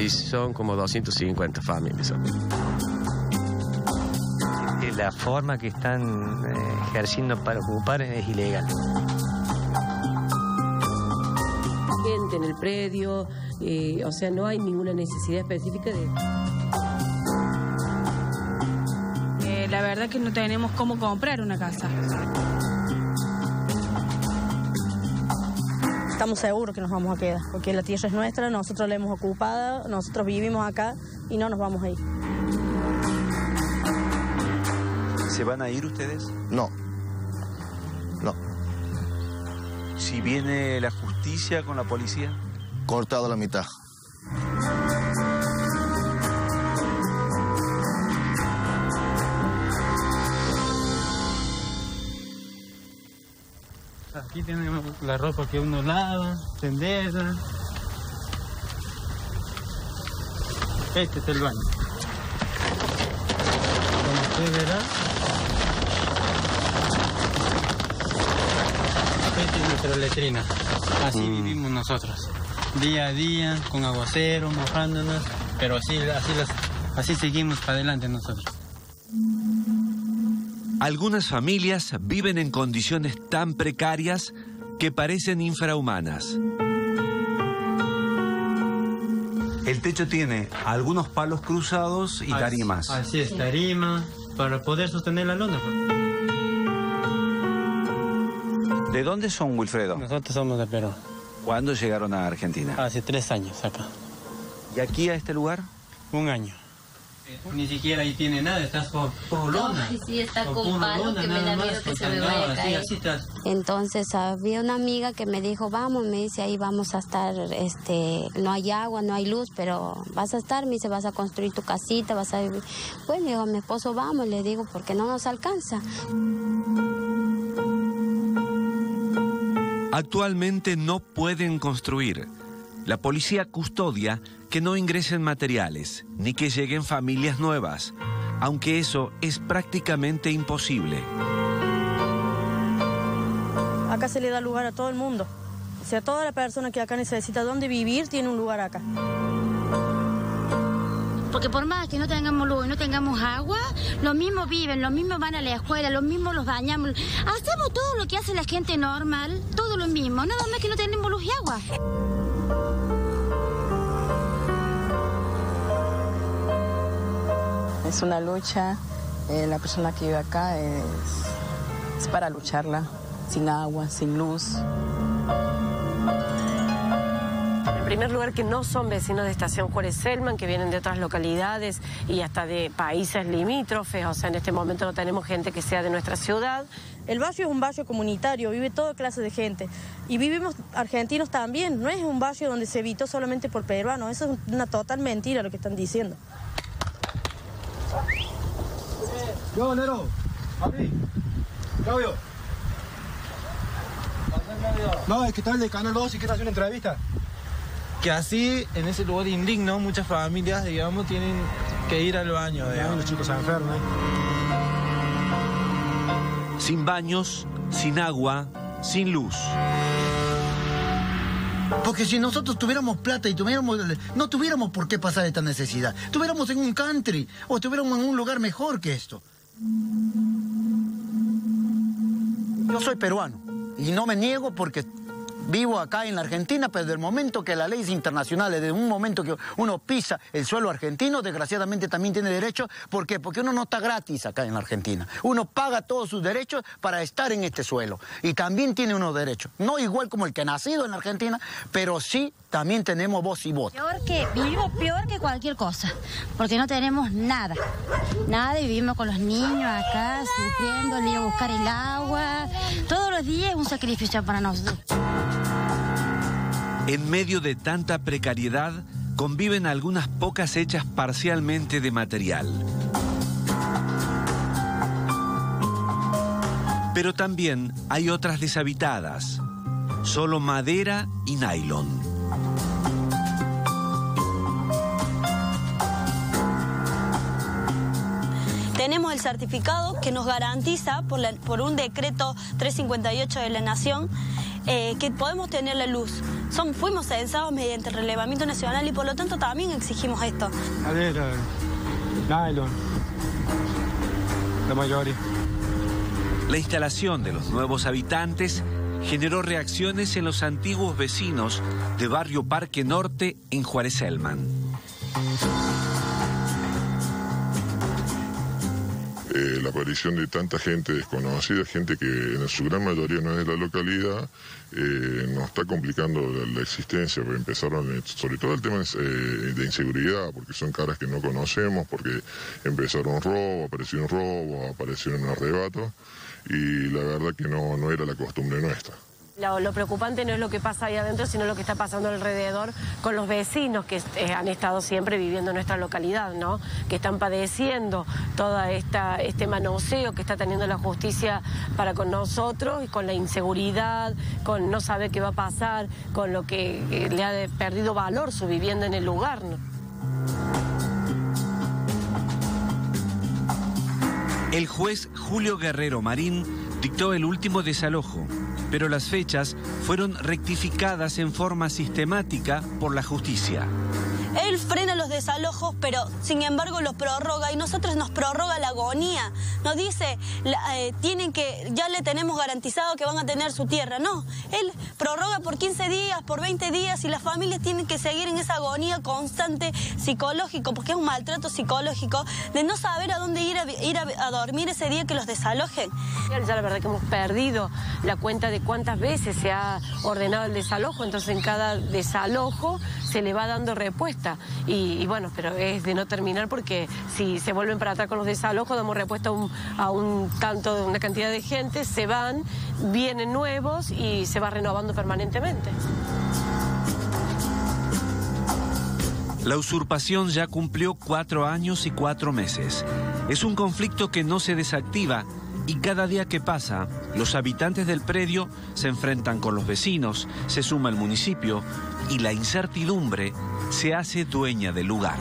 Y son como 250 familias. La forma que están eh, ejerciendo para ocupar es ilegal. Gente en el predio, eh, o sea, no hay ninguna necesidad específica de... Eh, la verdad que no tenemos cómo comprar una casa. Estamos seguros que nos vamos a quedar, porque la tierra es nuestra, nosotros la hemos ocupada, nosotros vivimos acá y no nos vamos a ir. ¿Se van a ir ustedes? No. No. Si viene la justicia con la policía. Cortado a la mitad. Aquí tenemos la ropa que uno lava, tendera. Este es el baño. Como usted verá, esta es nuestra letrina. Así vivimos nosotros. Día a día, con aguacero, mojándonos, pero así, así, las, así seguimos para adelante nosotros. Algunas familias viven en condiciones tan precarias que parecen infrahumanas. El techo tiene algunos palos cruzados y Así- tarimas. Así es, tarima, para poder sostener la lona. ¿De dónde son, Wilfredo? Nosotros somos de Perú. ¿Cuándo llegaron a Argentina? Hace tres años acá. ¿Y aquí a este lugar? Un año. Ni siquiera ahí tiene nada, estás con, con lona. Ay, sí, está Con palo lona, que me da más, miedo que se me vaya a caer. así. Entonces había una amiga que me dijo, vamos, me dice, ahí vamos a estar, este, no hay agua, no hay luz, pero vas a estar, me dice, vas a construir tu casita, vas a vivir. Bueno, digo, mi esposo, vamos, le digo, porque no nos alcanza. Actualmente no pueden construir. La policía custodia que no ingresen materiales ni que lleguen familias nuevas, aunque eso es prácticamente imposible. Acá se le da lugar a todo el mundo. O sea, toda la persona que acá necesita dónde vivir tiene un lugar acá. Porque por más que no tengamos luz y no tengamos agua, los mismos viven, los mismos van a la escuela, los mismos los bañamos. Hacemos todo lo que hace la gente normal, todo lo mismo, nada más que no tenemos luz y agua. Es una lucha, eh, la persona que vive acá es, es para lucharla, sin agua, sin luz. En primer lugar, que no son vecinos de Estación Juárez Selman, que vienen de otras localidades y hasta de países limítrofes. O sea, en este momento no tenemos gente que sea de nuestra ciudad. El barrio es un barrio comunitario, vive toda clase de gente. Y vivimos argentinos también, no es un barrio donde se evitó solamente por peruanos. Eso es una total mentira lo que están diciendo. Yo, Nero, abrí. Claudio. No, es que está el de Canal 2 y quiere hacer una entrevista. Que así, en ese lugar indigno, muchas familias, digamos, tienen que ir al baño. digamos. Los chicos se enferman. Sin baños, sin agua, sin luz. Porque si nosotros tuviéramos plata y tuviéramos, no tuviéramos por qué pasar esta necesidad. Tuviéramos en un country o estuviéramos en un lugar mejor que esto. Yo soy peruano y no me niego porque vivo acá en la Argentina, pero del momento que la ley es internacional, desde un momento que uno pisa el suelo argentino, desgraciadamente también tiene derecho. ¿Por qué? Porque uno no está gratis acá en la Argentina. Uno paga todos sus derechos para estar en este suelo. Y también tiene unos derechos. No igual como el que ha nacido en la Argentina, pero sí también tenemos voz y voto. Peor que, vivimos peor que cualquier cosa, porque no tenemos nada. Nada y vivimos con los niños acá, sufriendo, el ir a buscar el agua. Todos los días es un sacrificio para nosotros. En medio de tanta precariedad, conviven algunas pocas hechas parcialmente de material. Pero también hay otras deshabitadas, solo madera y nylon. Tenemos el certificado que nos garantiza por, un decreto 358 de la Nación eh, que podemos tener la luz. Son, fuimos censados mediante el relevamiento nacional y por lo tanto también exigimos esto. Madera, nylon, la mayoría. La instalación de los nuevos habitantes generó reacciones en los antiguos vecinos de Barrio Parque Norte en Juárez Elman. Eh, la aparición de tanta gente desconocida, gente que en su gran mayoría no es de la localidad, eh, nos está complicando la, existencia, empezaron, eh, sobre todo el tema de inseguridad, porque son caras que no conocemos, porque empezaron robo, apareció un robo, apareció un y la verdad que no era la costumbre nuestra. Lo, preocupante no es lo que pasa ahí adentro, sino lo que está pasando alrededor con los vecinos que eh, han estado siempre viviendo en nuestra localidad, ¿no? Que están padeciendo esta este manoseo que está teniendo la justicia para con nosotros y con la inseguridad, con no saber qué va a pasar, con lo que le ha perdido valor su vivienda en el lugar. El juez Julio Guerrero Marín dictó el último desalojo, pero las fechas fueron rectificadas en forma sistemática por la justicia. Él frena los desalojos, pero sin embargo los prorroga y nosotros nos prorroga la agonía. Nos dice, eh, tienen que, ya le tenemos garantizado que van a tener su tierra. No, él prorroga por 15 días, por 20 días y las familias tienen que seguir en esa agonía constante psicológico, porque es un maltrato psicológico de no saber a dónde ir a, ir a dormir ese día que los desalojen. Ya la verdad que hemos perdido la cuenta de cuántas veces se ha ordenado el desalojo, entonces en cada desalojo se le va dando respuesta. Y, bueno, pero es de no terminar porque si se vuelven para atrás con los desalojos, damos respuesta a un, a un tanto una cantidad de gente, se van, vienen nuevos y se va renovando permanentemente. La usurpación ya cumplió cuatro años y cuatro meses. Es un conflicto que no se desactiva y cada día que pasa, los habitantes del predio se enfrentan con los vecinos, se suma el municipio y la incertidumbre se hace dueña del lugar.